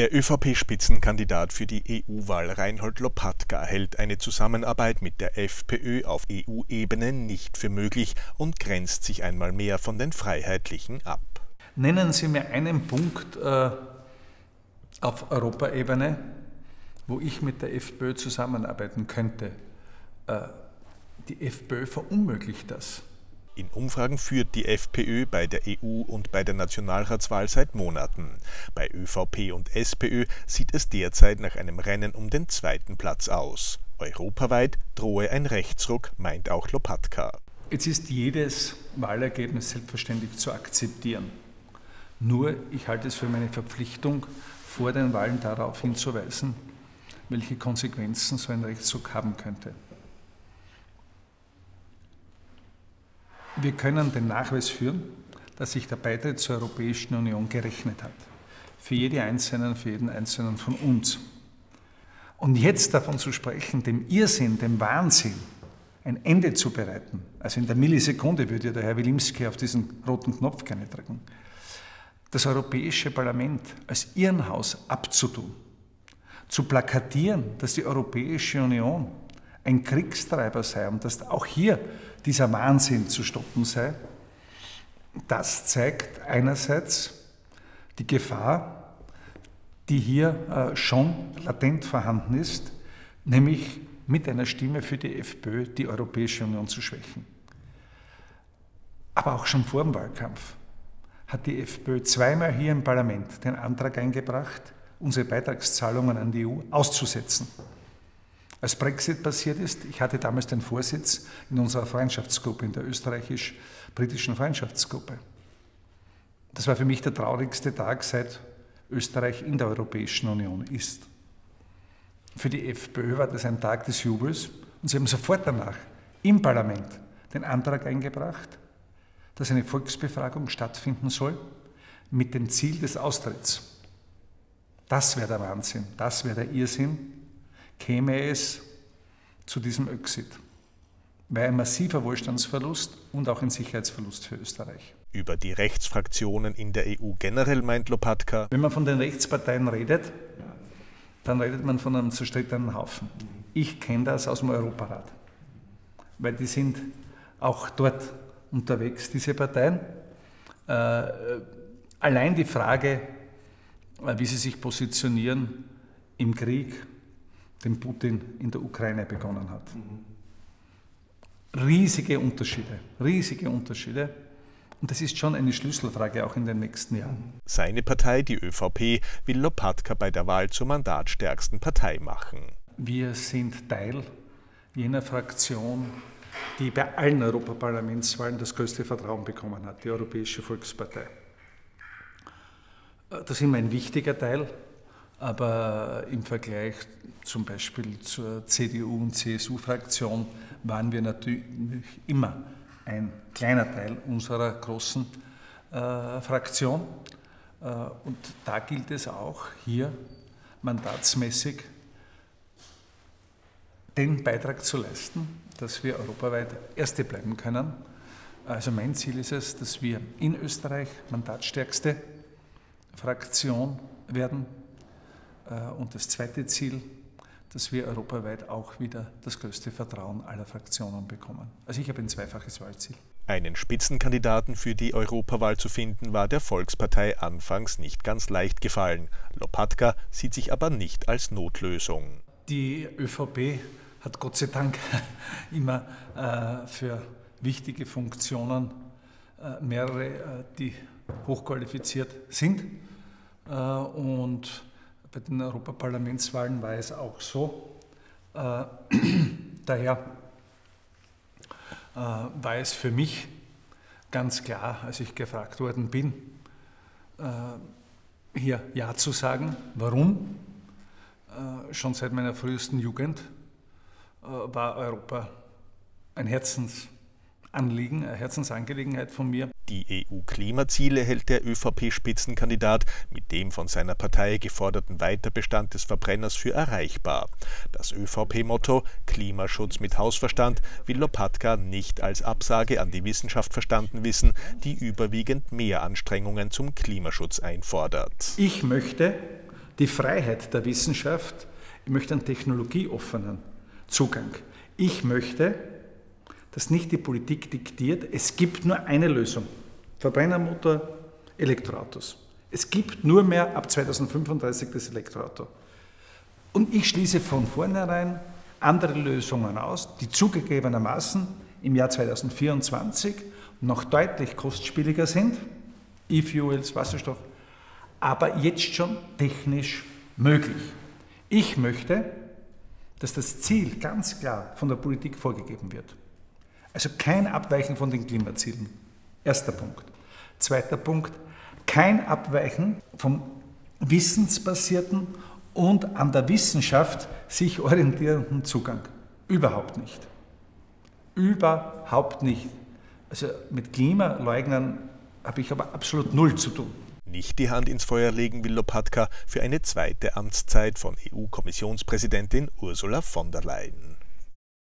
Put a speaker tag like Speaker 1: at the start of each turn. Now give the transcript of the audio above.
Speaker 1: Der ÖVP-Spitzenkandidat für die EU-Wahl Reinhold Lopatka hält eine Zusammenarbeit mit der FPÖ auf EU-Ebene nicht für möglich und grenzt sich einmal mehr von den Freiheitlichen ab.
Speaker 2: Nennen Sie mir einen Punkt äh, auf Europaebene, wo ich mit der FPÖ zusammenarbeiten könnte. Äh, die FPÖ verunmöglicht das.
Speaker 1: In Umfragen führt die FPÖ bei der EU- und bei der Nationalratswahl seit Monaten. Bei ÖVP und SPÖ sieht es derzeit nach einem Rennen um den zweiten Platz aus. Europaweit drohe ein Rechtsruck, meint auch Lopatka.
Speaker 2: Jetzt ist jedes Wahlergebnis selbstverständlich zu akzeptieren. Nur ich halte es für meine Verpflichtung, vor den Wahlen darauf hinzuweisen, welche Konsequenzen so ein Rechtsruck haben könnte. Wir können den Nachweis führen, dass sich der Beitritt zur Europäischen Union gerechnet hat. Für jede Einzelnen, für jeden Einzelnen von uns. Und jetzt davon zu sprechen, dem Irrsinn, dem Wahnsinn ein Ende zu bereiten, also in der Millisekunde würde ja der Herr Wilimski auf diesen roten Knopf gerne drücken, das Europäische Parlament als Irrenhaus abzutun, zu plakatieren, dass die Europäische Union ein Kriegstreiber sei und dass auch hier dieser Wahnsinn zu stoppen sei, das zeigt einerseits die Gefahr, die hier äh, schon latent vorhanden ist, nämlich mit einer Stimme für die FPÖ die Europäische Union zu schwächen. Aber auch schon vor dem Wahlkampf hat die FPÖ zweimal hier im Parlament den Antrag eingebracht, unsere Beitragszahlungen an die EU auszusetzen. Als Brexit passiert ist, ich hatte damals den Vorsitz in unserer Freundschaftsgruppe, in der österreichisch-britischen Freundschaftsgruppe. Das war für mich der traurigste Tag, seit Österreich in der Europäischen Union ist. Für die FPÖ war das ein Tag des Jubels und sie haben sofort danach im Parlament den Antrag eingebracht, dass eine Volksbefragung stattfinden soll mit dem Ziel des Austritts. Das wäre der Wahnsinn, das wäre der Irrsinn, käme es zu diesem Exit. Wäre ein massiver Wohlstandsverlust und auch ein Sicherheitsverlust für Österreich.
Speaker 1: Über die Rechtsfraktionen in der EU generell meint Lopatka.
Speaker 2: Wenn man von den Rechtsparteien redet, dann redet man von einem zerstrittenen Haufen. Ich kenne das aus dem Europarat, weil die sind auch dort unterwegs, diese Parteien. Äh, allein die Frage, äh, wie sie sich positionieren im Krieg den Putin in der Ukraine begonnen hat. Riesige Unterschiede, riesige Unterschiede. Und das ist schon eine Schlüsselfrage auch in den nächsten Jahren.
Speaker 1: Seine Partei, die ÖVP, will Lopatka bei der Wahl zur mandatstärksten Partei machen.
Speaker 2: Wir sind Teil jener Fraktion, die bei allen Europaparlamentswahlen das größte Vertrauen bekommen hat, die Europäische Volkspartei. Das ist immer ein wichtiger Teil aber im Vergleich zum Beispiel zur CDU und CSU-Fraktion waren wir natürlich immer ein kleiner Teil unserer großen äh, Fraktion. Äh, und da gilt es auch hier mandatsmäßig den Beitrag zu leisten, dass wir europaweit Erste bleiben können. Also mein Ziel ist es, dass wir in Österreich mandatstärkste Fraktion werden und das zweite Ziel, dass wir europaweit auch wieder das größte Vertrauen aller Fraktionen bekommen. Also ich habe ein zweifaches Wahlziel.
Speaker 1: Einen Spitzenkandidaten für die Europawahl zu finden, war der Volkspartei anfangs nicht ganz leicht gefallen. Lopatka sieht sich aber nicht als Notlösung.
Speaker 2: Die ÖVP hat Gott sei Dank immer äh, für wichtige Funktionen äh, mehrere, äh, die hochqualifiziert sind. Äh, und bei den Europaparlamentswahlen war es auch so. Äh, daher äh, war es für mich ganz klar, als ich gefragt worden bin, äh, hier Ja zu sagen. Warum? Äh, schon seit meiner frühesten Jugend äh, war Europa ein Herzensanliegen, eine Herzensangelegenheit von mir.
Speaker 1: Die EU-Klimaziele hält der ÖVP-Spitzenkandidat mit dem von seiner Partei geforderten Weiterbestand des Verbrenners für erreichbar. Das ÖVP-Motto Klimaschutz mit Hausverstand will Lopatka nicht als Absage an die Wissenschaft verstanden wissen, die überwiegend mehr Anstrengungen zum Klimaschutz einfordert.
Speaker 2: Ich möchte die Freiheit der Wissenschaft, ich möchte einen technologieoffenen Zugang. Ich möchte, dass nicht die Politik diktiert, es gibt nur eine Lösung. Verbrennermotor, Elektroautos. Es gibt nur mehr ab 2035 das Elektroauto. Und ich schließe von vornherein andere Lösungen aus, die zugegebenermaßen im Jahr 2024 noch deutlich kostspieliger sind, E-Fuels, Wasserstoff, aber jetzt schon technisch möglich. Ich möchte, dass das Ziel ganz klar von der Politik vorgegeben wird. Also kein Abweichen von den Klimazielen. Erster Punkt. Zweiter Punkt, kein Abweichen vom wissensbasierten und an der Wissenschaft sich orientierenden Zugang. Überhaupt nicht. Überhaupt nicht. Also mit Klimaleugnern habe ich aber absolut null zu tun.
Speaker 1: Nicht die Hand ins Feuer legen will Lopatka für eine zweite Amtszeit von EU-Kommissionspräsidentin Ursula von der Leyen.